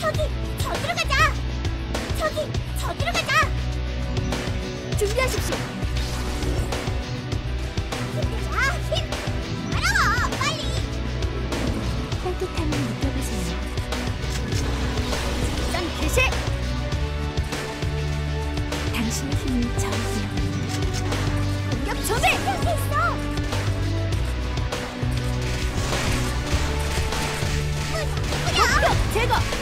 저기 저기로 가자. 저기 저기로 가자. 준비하십시오. 힘내자 힘. 알아와 빨리. 따뜻함을 느껴보세요. 작전 개시. 당신의 힘을 저기 공격 준비. 여기 있어. 제거.